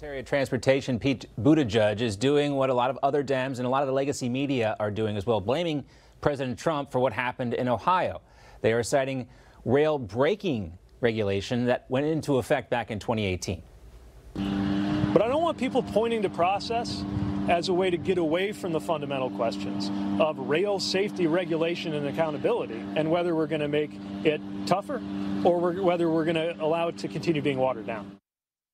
Secretary of Transportation Pete Buttigieg is doing what a lot of other Dems and a lot of the legacy media are doing as well, blaming President Trump for what happened in Ohio. They are citing rail braking regulation that went into effect back in 2018. But I don't want people pointing to process as a way to get away from the fundamental questions of rail safety regulation and accountability and whether we're going to make it tougher or whether we're going to allow it to continue being watered down.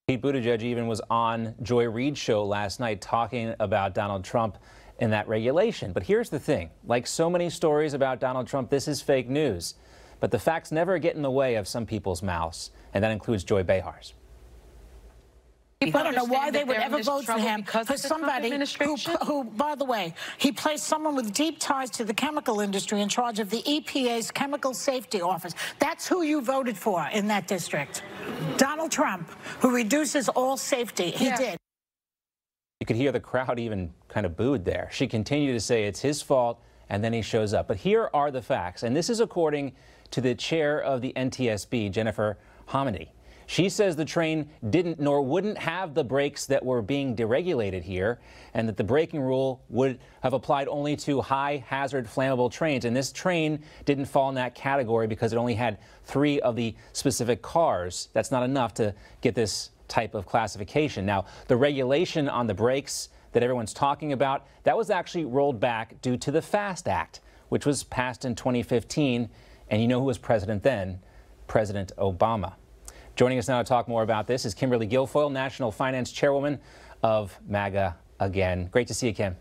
Pete Buttigieg even was on Joy Reid's show last night talking about Donald Trump and that regulation. But here's the thing like so many stories about Donald Trump, this is fake news. But the facts never get in the way of some people's mouths, and that includes Joy Behar's. I don't know why they would ever vote for him for somebody who, who, by the way, he placed someone with deep ties to the chemical industry in charge of the EPA's Chemical Safety Office. That's who you voted for in that district. Donald Trump, who reduces all safety. He yeah. did. You could hear the crowd even kind of booed there. She continued to say it's his fault, and then he shows up. But here are the facts, and this is according to the chair of the NTSB, Jennifer Homendy. She says the train didn't nor wouldn't have the brakes that were being deregulated here, and that the braking rule would have applied only to high hazard flammable trains. And this train didn't fall in that category because it only had three of the specific cars. That's not enough to get this type of classification. Now, the regulation on the brakes that everyone's talking about, that was actually rolled back due to the FAST Act, which was passed in 2015. And you know who was president then? President Obama. Joining us now to talk more about this is Kimberly Guilfoyle, National Finance Chairwoman of MAGA again. Great to see you, Kim.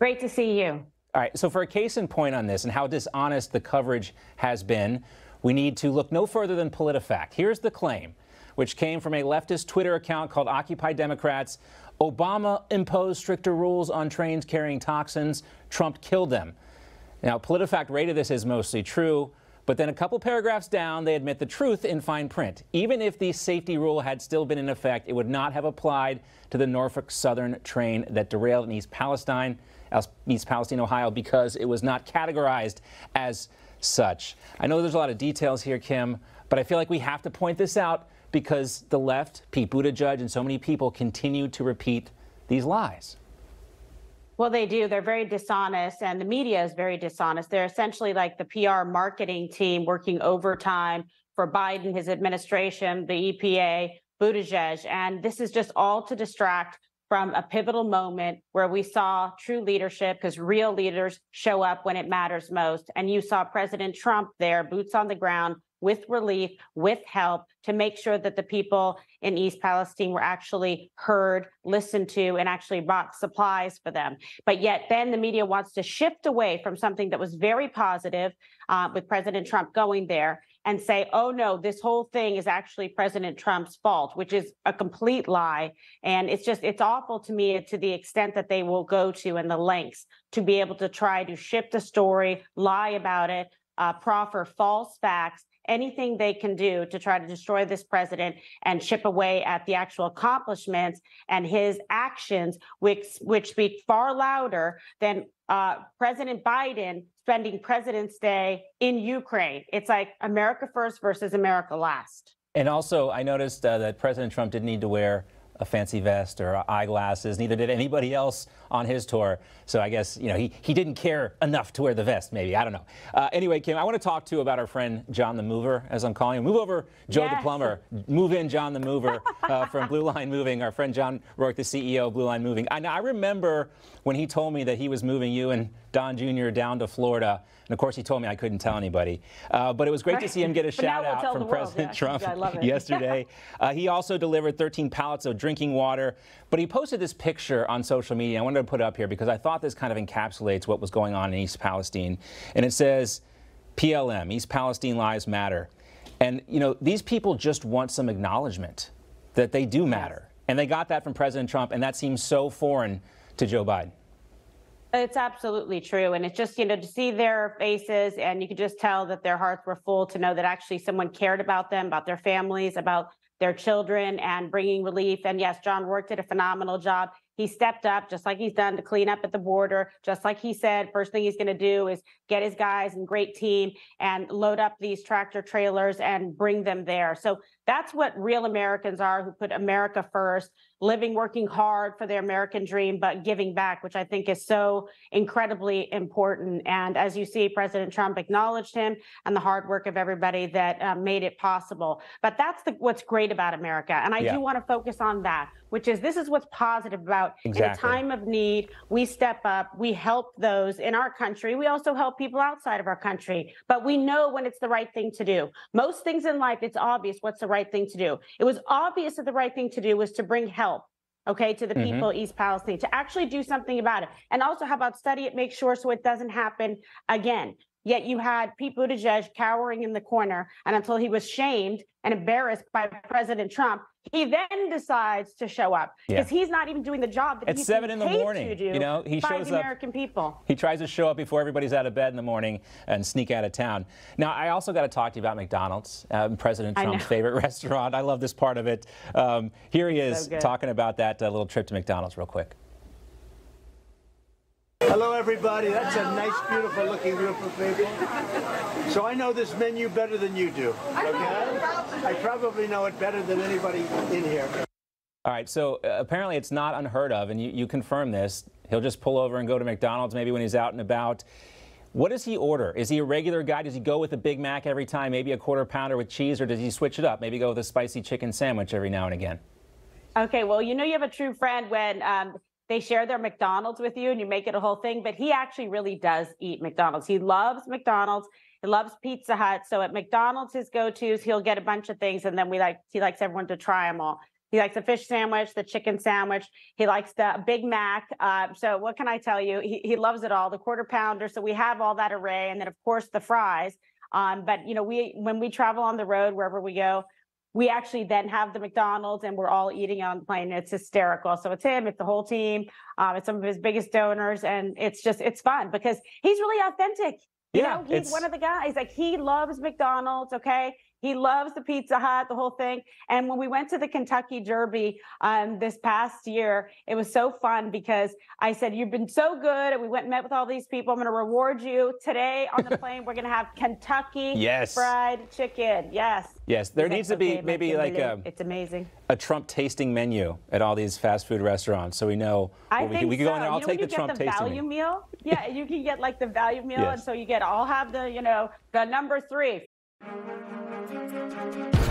Great to see you. All right, so for a case in point on this and how dishonest the coverage has been, we need to look no further than PolitiFact. Here's the claim, which came from a leftist Twitter account called Occupy Democrats. Obama imposed stricter rules on trains carrying toxins. Trump killed them. Now, PolitiFact rated this as mostly true. But then a couple paragraphs down, they admit the truth in fine print. Even if the safety rule had still been in effect, it would not have applied to the Norfolk Southern train that derailed in East Palestine, East Palestine, Ohio, because it was not categorized as such. I know there's a lot of details here, Kim, but I feel like we have to point this out because the left, Pete Buttigieg, and so many people continue to repeat these lies. Well, they do. They're very dishonest, and the media is very dishonest. They're essentially like the PR marketing team working overtime for Biden, his administration, the EPA, Buttigieg. And this is just all to distract from a pivotal moment where we saw true leadership because real leaders show up when it matters most. And you saw President Trump there, boots on the ground, with relief, with help to make sure that the people in East Palestine were actually heard, listened to, and actually brought supplies for them. But yet, then the media wants to shift away from something that was very positive uh, with President Trump going there and say, oh no, this whole thing is actually President Trump's fault, which is a complete lie. And it's just, it's awful to me to the extent that they will go to and the lengths to be able to try to shift the story, lie about it, uh, proffer false facts anything they can do to try to destroy this president and chip away at the actual accomplishments and his actions, which which speak far louder than uh, President Biden spending President's Day in Ukraine. It's like America first versus America last. And also, I noticed uh, that President Trump didn't need to wear a fancy vest or eyeglasses. Neither did anybody else on his tour. So I guess, you know, he, he didn't care enough to wear the vest, maybe. I don't know. Uh, anyway, Kim, I want to talk to you about our friend John the Mover, as I'm calling him. Move over, Joe yes. the Plumber. Move in, John the Mover uh, from Blue Line Moving. Our friend John Rourke, the CEO of Blue Line Moving. I, I remember when he told me that he was moving you and Don Jr. down to Florida. And of course, he told me I couldn't tell anybody. Uh, but it was great right. to see him get a shout out from President yeah, Trump yesterday. uh, he also delivered 13 pallets of drinking water. But he posted this picture on social media. I wanted to put it up here because I thought this kind of encapsulates what was going on in East Palestine. And it says, PLM, East Palestine Lives Matter. And, you know, these people just want some acknowledgement that they do matter. And they got that from President Trump, and that seems so foreign to Joe Biden. It's absolutely true. And it's just, you know, to see their faces and you could just tell that their hearts were full to know that actually someone cared about them, about their families, about their children and bringing relief. And yes, John Rourke did a phenomenal job. He stepped up just like he's done to clean up at the border, just like he said. First thing he's going to do is get his guys and great team and load up these tractor trailers and bring them there. So That's what real Americans are who put America first, living, working hard for their American dream, but giving back, which I think is so incredibly important. And as you see, President Trump acknowledged him and the hard work of everybody that uh, made it possible. But that's the, what's great about America. And I yeah. do want to focus on that, which is this is what's positive about exactly. in a time of need, we step up, we help those in our country. We also help people outside of our country, but we know when it's the right thing to do. Most things in life, it's obvious what's the right thing to do. It was obvious that the right thing to do was to bring help okay, to the mm-hmm. people East Palestine, to actually do something about it. And also, how about study it, make sure so it doesn't happen again. Yet you had Pete Buttigieg cowering in the corner, and until he was shamed and embarrassed by President Trump, he then decides to show up because yeah. he's not even doing the job that at he's seven in the morning. Do you know, he shows up. American people. He tries to show up before everybody's out of bed in the morning and sneak out of town. Now, I also got to talk to you about McDonald's, um, President Trump's favorite restaurant. I love this part of it. Um, here he is so talking about that uh, little trip to McDonald's, real quick. Hello, everybody. That's a nice, beautiful looking group of people. So I know this menu better than you do. Okay? I probably know it better than anybody in here. All right, so uh, apparently it's not unheard of, and you, you confirm this. He'll just pull over and go to McDonald's maybe when he's out and about. What does he order? Is he a regular guy? Does he go with a Big Mac every time, maybe a quarter pounder with cheese, or does he switch it up? Maybe go with a spicy chicken sandwich every now and again? Okay, well, you know you have a true friend when um, they share their McDonald's with you and you make it a whole thing, but he actually really does eat McDonald's. He loves McDonald's. He loves Pizza Hut. So at McDonald's, his go-tos, he'll get a bunch of things, and then we like he likes everyone to try them all. He likes the fish sandwich, the chicken sandwich. He likes the Big Mac. Uh, so what can I tell you? He, he loves it all. The quarter pounder. So we have all that array, and then of course the fries. Um, but you know, we when we travel on the road wherever we go, we actually then have the McDonald's and we're all eating on the plane. It's hysterical. So it's him, it's the whole team, um, it's some of his biggest donors, and it's just it's fun because he's really authentic. You yeah, know, he's one of the guys. Like he loves McDonald's. Okay, he loves the Pizza Hut, the whole thing. And when we went to the Kentucky Derby um, this past year, it was so fun because I said, You've been so good. And we went and met with all these people. I'm going to reward you. Today on the plane, we're going to have Kentucky yes. fried chicken. Yes. Yes. There needs to be maybe like a, it's amazing. a Trump tasting menu at all these fast food restaurants so we know. I we, think we can go in there. I'll you take the Trump the tasting value meal. Yeah, you can get like the value meal. Yes. And so you get, I'll have the, you know, the number three thank you